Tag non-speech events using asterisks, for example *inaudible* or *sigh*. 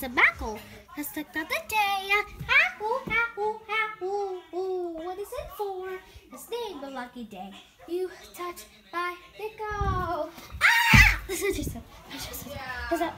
A Sabackle has tucked out the day. Ah, ah, ooh, ah, ooh, ah, ooh, ooh. What is it for? It's named the lucky day. You touch my nickel. Ah! This *laughs* is just a, just a, just a,